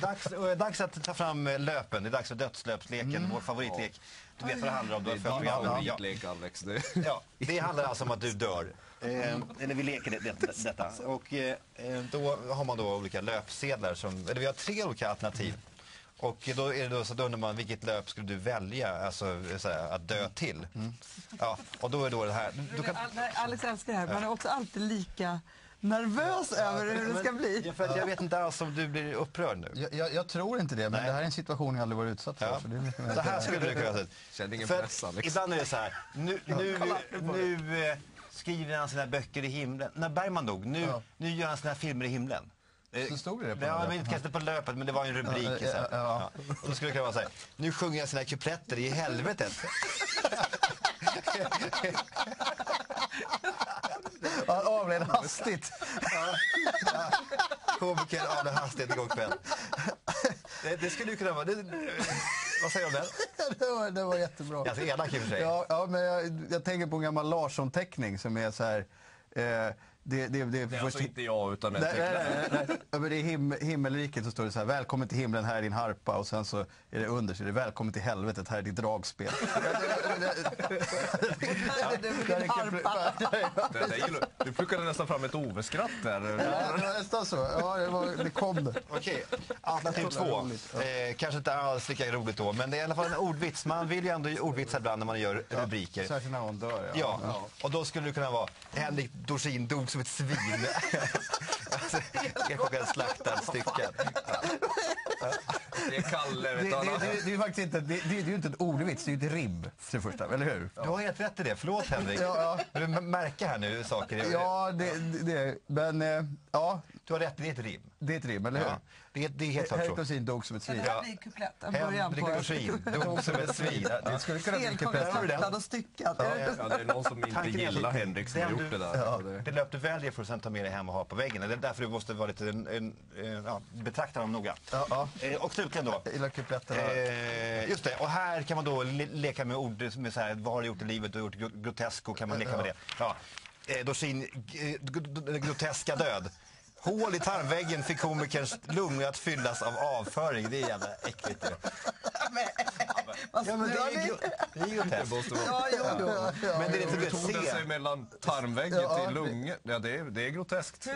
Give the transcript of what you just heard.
Dags, eh, dags att ta fram eh, löpen. Det är dags för dödslöpsleken, vår favoritlek. Du vet vad det handlar om. Du har Det följt är din programmet. Ja. Alex. Det. Ja, det handlar alltså om att du dör. Eh, eller vi leker det, det, detta. Och eh, då har man då olika löpsedlar. Som, eller vi har tre olika alternativ. Och då är det då så då undrar man vilket löp skulle du välja alltså, så här, att dö till? Ja, och då är då det här. Du kan, Alex älskar det här. Man är också alltid lika nervös över hur det ska bli. Ja, för att jag vet inte alls om du blir upprörd nu. Jag, jag, jag tror inte det, men Nej. det här är en situation jag aldrig varit utsatt för. Ja. Så det Så här skulle du kunna säga. Ingen press, Alex. Ibland är det så här, nu, nu, nu eh, skriver han sina böcker i himlen. När Bergman dog, nu, Ja. nu gör han sina filmer i himlen. Eh, Så stod det det på Ja, men kanske inte på löpet, men det var ju en rubrik. Ja, ja, Ja. Och då skulle det kunna vara så här, nu sjunger han sina kupletter i helvetet. Han avled hastigt. Komikern Arne Hastighet igår kväll. Det, det skulle ju kunna vara, det, vad säger du om det? det, var, det var jättebra. Ganska elak i och för sig. Ja, ja men jag, jag tänker på en gammal Larsson-teckning som är så här... Eh, det, det, det, Det är alltså inte jag utan en Nej, nej, nej, nej. Ja, men det är him himmelriket så står det så här, välkommen till himlen, här är din harpa och sen så är det under så är det välkommen till helvetet, här är ditt dragspel. Du plockade nästan fram ett Ove-skratt där. Ja, det var nästan så. Ja, det, var, det kom det. Okej, alternativ två. Eh, kanske inte alls lika roligt då, men det är i alla fall en ordvits. Man vill ju ändå ordvitsa ibland när man gör rubriker. Särskilt när hon dör. Ja, och då skulle det kunna vara Henrik Dorsin dog som ett svin. alltså, Ekåkaren slaktad, styckad. Det är Kalle, Det, vet det, du. han- det, det är faktiskt inte, det, det, det är ju inte ett ordvits, det är ju ett rim det första, eller hur? Du har helt rätt i det, förlåt Henrik. Ja, Du m- märker här nu saker. Ja, det, det, det men eh, ja, Du har rätt, det är ett rim. Det är ett rim, eller hur? Ja, det, är, det är helt klart Henrik så. Dorsin dog som ett svin. Det här blir kuplett, en början Henrik. Dorsin dog som ett svin. Det skulle kunna bli Helkonkt, kuplett. slaktad och styckad. Ja, Ja, det är någon som inte Tanken gillar Henrik som har gjort det där. Ja, Så det- det löp du väljer får du sen ta med dig hem och ha på väggen. Det är därför du måste vara lite, en, en, en, ja, betrakta dem noga. Ja, ja. Eh, och slutligen då. Gillar kupletter. Eh, just det, och här kan man då le leka med ord med så här, vad har du gjort i livet? Du har gjort gro- grotesko, kan man leka med det. Ja. Eh, Dorsin, groteska död. Hål i tarmväggen fick komikerns lungor att fyllas av avföring. Det är jävla äckligt. Det. Ja, men det är, ju det är groteskt. Ja. Men det är lite Hur du tog den vet, sig mellan tarmväggen till lungen? Ja, det är, det är groteskt.